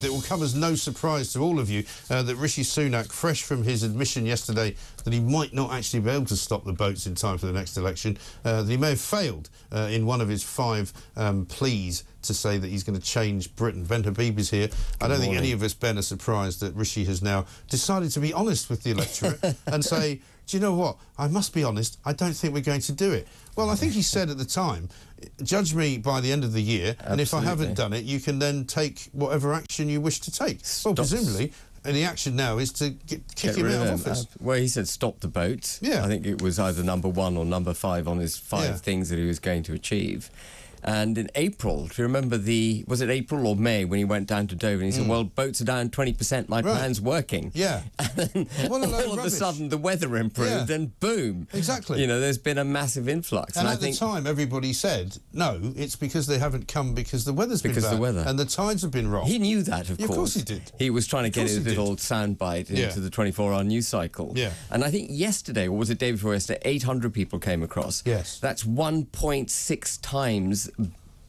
It will come as no surprise to all of you uh, that Rishi Sunak, fresh from his admission yesterday that he might not actually be able to stop the boats in time for the next election, uh, that he may have failed uh, in one of his five um, pleas to say that he's going to change Britain. Ben Habib is here. Good I don't morning. think any of us, Ben, are surprised that Rishi has now decided to be honest with the electorate and say, do you know what? I must be honest, I don't think we're going to do it. Well, I think he said at the time, judge me by the end of the year, Absolutely. and if I haven't done it, you can then take whatever action you wish to take. Well, presumably, and the action now is to get, kick get him out of office. Uh, well, he said stop the boat. Yeah. I think it was either number one or number five on his five yeah. things that he was going to achieve. And in April, do you remember the, was it April or May when he went down to Dover and he said, mm. well, boats are down 20%, my right. plan's working. Yeah. And then all of, a sudden the weather improved yeah. and boom. Exactly. You know, there's been a massive influx. And, and at the time, everybody said, no, it's because they haven't come because the weather's because been bad. the weather. And the tides have been wrong. He knew that, of yeah, course. Of course he did. He was trying to get his little soundbite into yeah. the 24-hour news cycle. Yeah. And I think yesterday, or was it day before yesterday, 800 people came across. Yes. That's 1.6 times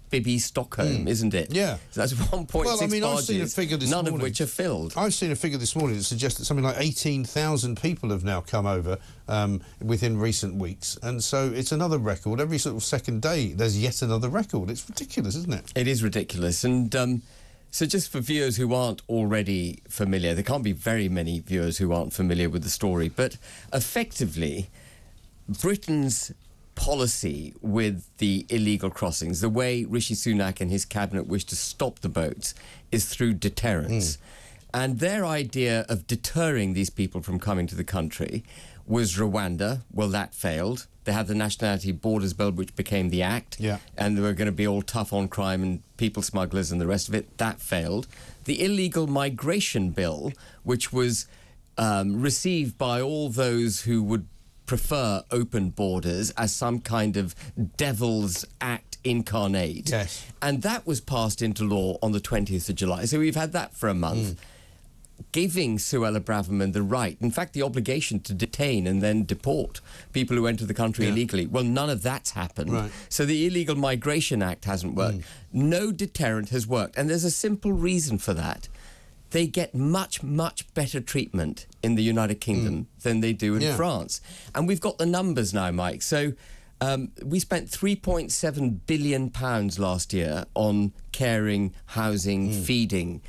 Bibby Stockholm, mm. isn't it? Yeah. So that's 1.6 well, I mean, barges, I've seen a figure this none morning. of which are filled. I've seen a figure this morning that suggests that something like 18,000 people have now come over um, within recent weeks. And so it's another record. Every sort of second day, there's yet another record. It's ridiculous, isn't it? It is ridiculous. And... Um, so, just for viewers who aren't already familiar, there can't be very many viewers who aren't familiar with the story, but effectively, Britain's policy with the illegal crossings, the way Rishi Sunak and his cabinet wish to stop the boats, is through deterrence. Mm. And their idea of deterring these people from coming to the country was Rwanda. Well, that failed. They had the Nationality Borders Bill, which became the Act. Yeah. And they were going to be all tough on crime and people smugglers and the rest of it. That failed. The Illegal Migration Bill, which was um, received by all those who would prefer open borders as some kind of devil's act incarnate. Yes. And that was passed into law on the 20th of July. So we've had that for a month. Mm. Giving Suella Braverman the right, in fact, the obligation to detain and then deport people who enter the country yeah. illegally. Well, none of that's happened. Right. So the Illegal Migration Act hasn't worked. Mm. No deterrent has worked. And there's a simple reason for that they get much, much better treatment in the United Kingdom mm. than they do in yeah. France. And we've got the numbers now, Mike. So um, we spent 3.7 billion pounds last year on caring, housing, mm. feeding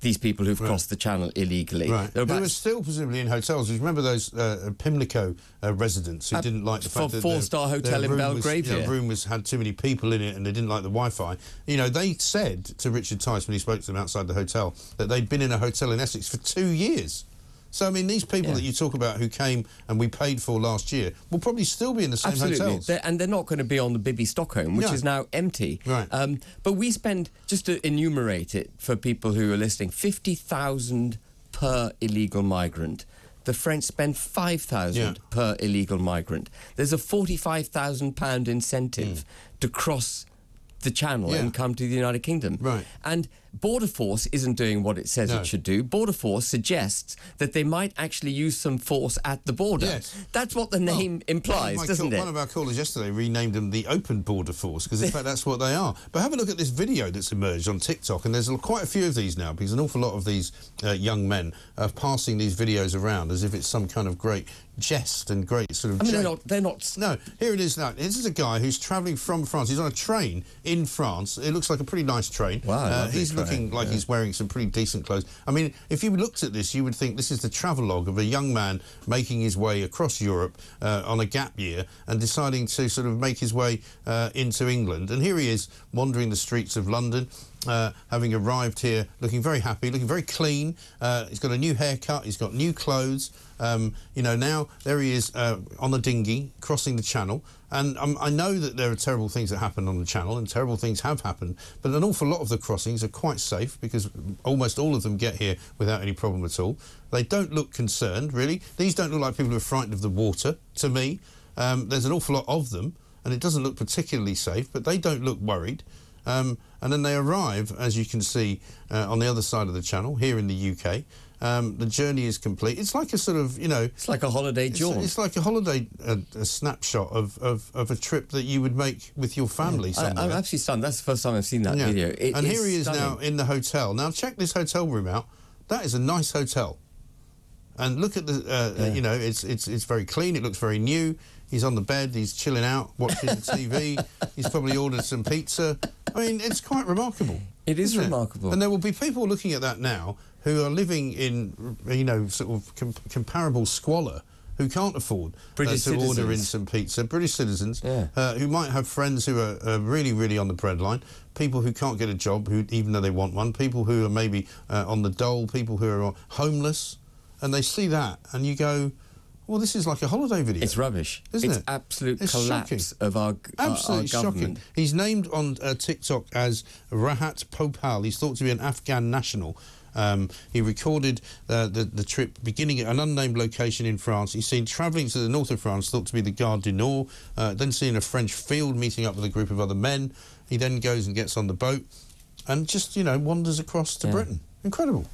these people who've right. crossed the channel illegally. Right. They were still presumably in hotels. You remember those uh, Pimlico uh, residents who uh, didn't like the fact that four-star hotel in. Was, you know, room was had too many people in it, and they didn't like the Wi-Fi. You know, they said to Richard Tice when he spoke to them outside the hotel that they'd been in a hotel in Essex for two years. So, I mean, these people yeah. that you talk about who came and we paid for last year will probably still be in the same Absolutely. hotels. They're, and they're not going to be on the Bibby Stockholm, which is now empty. Right. Um, but we spend, just to enumerate it for people who are listening, 50,000 per illegal migrant. The French spend 5,000 yeah. per illegal migrant. There's a £45,000 incentive mm. to cross the channel yeah. and come to the United Kingdom. Right. And Border Force isn't doing what it says no. it should do. Border Force suggests that they might actually use some force at the border. Yes. That's what the name well, implies, doesn't call, it? One of our callers yesterday renamed them the Open Border Force because, in fact, that's what they are. But have a look at this video that's emerged on TikTok, and there's quite a few of these now because an awful lot of these uh, young men are passing these videos around as if it's some kind of great jest and great sort of. I mean, they're not, they're not. No, here it is now. This is a guy who's travelling from France. He's on a train in France. It looks like a pretty nice train. Wow. Uh, he's looking like yeah. he's wearing some pretty decent clothes. I mean, if you looked at this, you would think this is the travelogue of a young man making his way across Europe uh, on a gap year and deciding to sort of make his way uh, into England. And here he is wandering the streets of London. Uh, having arrived here looking very happy, looking very clean. Uh, he's got a new haircut, he's got new clothes. Um, you know, now there he is uh, on a dinghy crossing the channel. And um, I know that there are terrible things that happen on the channel, and terrible things have happened, but an awful lot of the crossings are quite safe because almost all of them get here without any problem at all. They don't look concerned, really. These don't look like people who are frightened of the water, to me. Um, there's an awful lot of them, and it doesn't look particularly safe, but they don't look worried. Um, and then they arrive, as you can see, uh, on the other side of the channel, here in the UK. Um, the journey is complete. It's like a sort of, you know, It's like a holiday it's, jaunt. it's like a holiday, a, a snapshot of, of, of a trip that you would make with your family I, somewhere. I'm absolutely stunned. That's the first time I've seen that Yeah. video. It and here he is stunning. now in the hotel. Now check this hotel room out. That is a nice hotel. And look at the, uh, Yeah. you know, it's it's it's very clean. It looks very new. He's on the bed. He's chilling out, watching TV. He's probably ordered some pizza. I mean, it's quite remarkable. It is remarkable. And there will be people looking at that now who are living in, you know, sort of com- comparable squalor. Who can't afford uh, British to order in some pizza? British citizens Yeah. uh, who might have friends who are uh, really, really on the breadline, people who can't get a job, who even though they want one, people who are maybe uh, on the dole, people who are homeless, and they see that, and you go, "Well, this is like a holiday video." It's rubbish. Isn't it's it? absolute It's collapse shocking. of our, our, our Absolutely government. shocking. He's named on uh, TikTok as Rahat Popal. He's thought to be an Afghan national. Um, he recorded uh, the, the trip beginning at an unnamed location in France. He's seen travelling to the north of France, thought to be the Gare du Nord, uh, then seen a French field meeting up with a group of other men. He then goes and gets on the boat and just, you know, wanders across to Yeah. Britain. Incredible.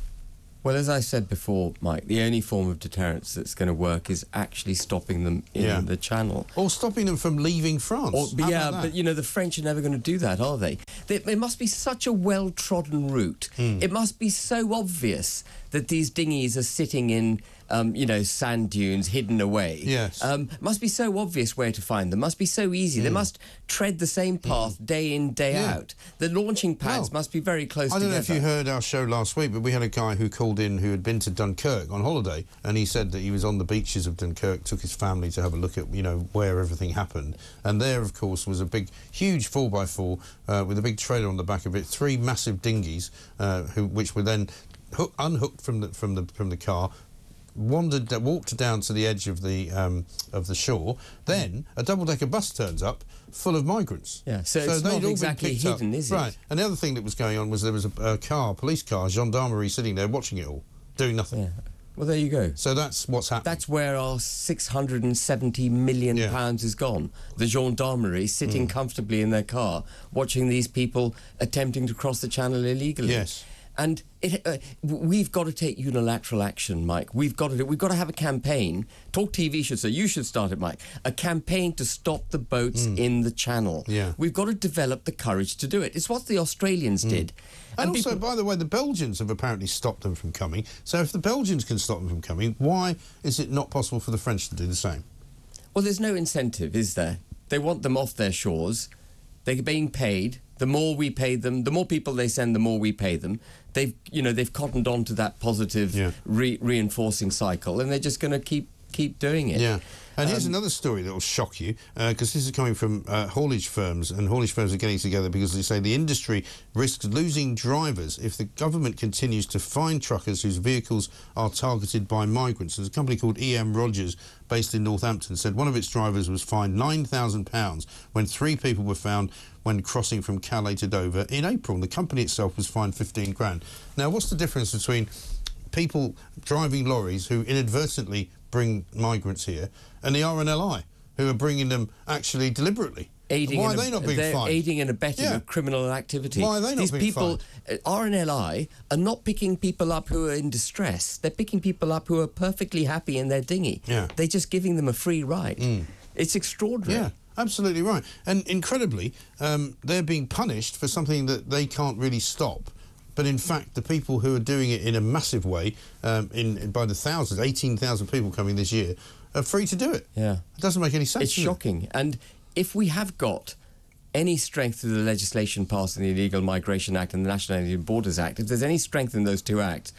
Well, as I said before, Mike, the only form of deterrence that's going to work is actually stopping them in Yeah. the channel. Or stopping them from leaving France. Or, but yeah, but you know the French are never going to do that, are they? they? It must be such a well-trodden route. Hmm. It must be so obvious that these dinghies are sitting in, um, you know, sand dunes hidden away. Yes. Um, must be so obvious where to find them. Must be so easy. They must tread the same path day in, day Hmm. Yeah. out. The launching pads Well, must be very close I don't know if you heard our show last week, but we had a guy who called in who had been to Dunkirk on holiday, and he said that he was on the beaches of Dunkirk, took his family to have a look at, you know, where everything happened, and there, of course, was a big, huge four x four uh, with a big trailer on the back of it, three massive dinghies, uh, who, which were then hook, unhooked from the from the from the car. Wandered, walked down to the edge of the um, of the shore. Then a double-decker bus turns up, full of migrants. Yeah, so it's not exactly picked up. hidden, is it? Right. And the other thing that was going on was there was a, a car, police car, gendarmerie sitting there watching it all, doing nothing. Yeah. Well, there you go. So that's what's happening. That's where our 670 million Yeah. Mm. pounds is gone. The gendarmerie sitting comfortably in their car, watching these people attempting to cross the channel illegally. Yes. And it, uh, we've got to take unilateral action, Mike. We've got to. do- We've got to have a campaign. Talk TV should say. You should start it, Mike. A campaign to stop the boats in the channel. Mm. Yeah. We've got to develop the courage to do it. It's what the Australians did. Mm. and also, people- by the way, the Belgians have apparently stopped them from coming. So if the Belgians can stop them from coming, why is it not possible for the French to do the same? Well, there's no incentive, is there? They want them off their shores. They're being paid. The more we pay them, the more people they send, the more we pay them. They've, you know, they've cottoned on to that positive Yeah. re- reinforcing cycle, and they're just going to keep keep doing it. Yeah. And here's Um, another story that will shock you, because this is coming from uh, haulage firms, and haulage firms are getting together because they say the industry risks losing drivers if the government continues to fine truckers whose vehicles are targeted by migrants. There's a company called EM Rogers, based in Northampton, said one of its drivers was fined £9,000 when three people were found when crossing from Calais to Dover in April. And the company itself was fined 15 grand. Now, what's the difference between people driving lorries who inadvertently bring migrants here and the RNLI who are bringing them actually deliberately. Aiding Why are they not being they're fined? aiding and abetting Yeah. criminal activity. Why are they not These being people, uh, RNLI, are not picking people up who are in distress. They're picking people up who are perfectly happy in their dinghy. Yeah. They're just giving them a free ride. Mm. It's extraordinary. Yeah, absolutely right. And incredibly, um, they're being punished for something that they can't really stop. But in fact, the people who are doing it in a massive way, um, in, in by the thousands, 18,000 people coming this year, are free to do it. Yeah. It doesn't make any sense. It's does it? shocking. And if we have got any strength to the legislation passed in the Illegal Migration Act and the Nationality and Borders Act, if there's any strength in those two acts,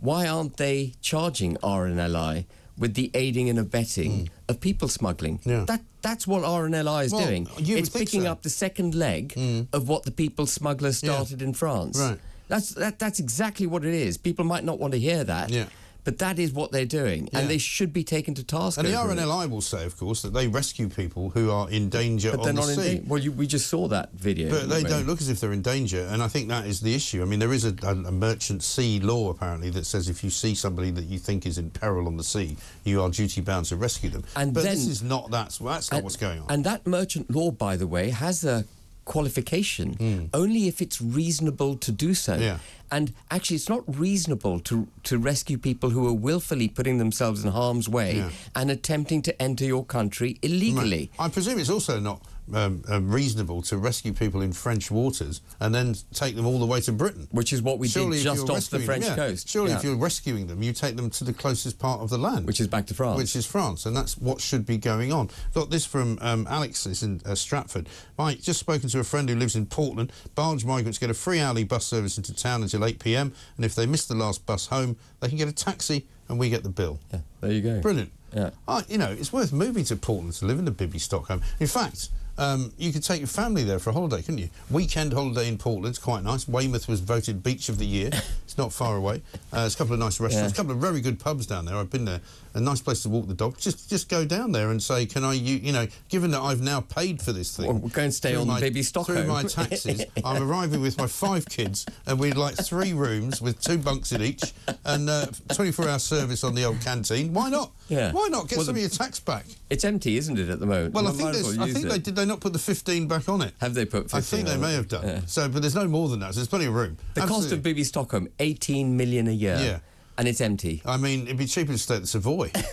why aren't they charging RNLI with the aiding and abetting of people smuggling? Yeah. That that's what RNLI is Well, doing. It's picking so. Up the second leg of what the people smugglers Yeah. started in France. Right. That's that, that's exactly what it is. People might not want to hear that. Yeah. But that is what they're doing, Yeah. and they should be taken to task. And the over it. RNLI will say, of course, that they rescue people who are in danger But on the sea. danger. Well, you, we just saw that video. But they don't look as if they're in danger, and I think that is the issue. I mean, there is a, a, a merchant sea law apparently that says if you see somebody that you think is in peril on the sea, you are duty bound to rescue them. And but then- this is not that. That's not And- what's going on. And that merchant law, by the way, has a qualification hmm. only if it's reasonable to do so. Yeah. And actually, it's not reasonable to, to rescue people who are willfully putting themselves in harm's way Yeah. and attempting to enter your country illegally. I presume it's also not um, um, reasonable to rescue people in French waters and then take them all the way to Britain. Which is what we Surely did just off the French yeah, coast. Surely, Yeah. if you're rescuing them, you take them to the closest part of the land, Which is back to France. which is France, and that's what should be going on. Got this from um, Alex, is in uh, Stratford. Mike, just spoken to a friend who lives in Portland. Barge migrants get a free hourly bus service into town until 8 p.m. And if they miss the last bus home, they can get a taxi, and we get the bill. Yeah, there you go. Brilliant. Yeah. Oh, you know, it's worth moving to Portland to live in the Bibby Stockholm. In fact, um, you could take your family there for a holiday, couldn't you? Weekend holiday in Portland's quite nice. Weymouth was voted Beach of the Year. It's not far away. Uh, there's a couple of nice restaurants, a Yeah. couple of very good pubs down there. I've been there. A nice place to walk the dog. Just just go down there and say, can I, you, you know, given that I've now paid for this thing. Well, we'll go and stay on my- Bibby Through my taxes, I'm arriving with my five kids, and we'd like three rooms with two bunks in each, and uh, 24-hour service on the old canteen. Why not? Yeah. Why not get Well, some the- of your tax back? It's empty, isn't it, at the moment? Well, I think might as there's, well I think it. they did. They not put the 15 back on it. Have they put 15 I think they may have done. Yeah. So, but there's no more than that. So there's plenty of room. The cost of Bibby Stockholm, 18 million a year. Yeah. And it's empty. I mean, it'd be cheaper to stay at the Savoy.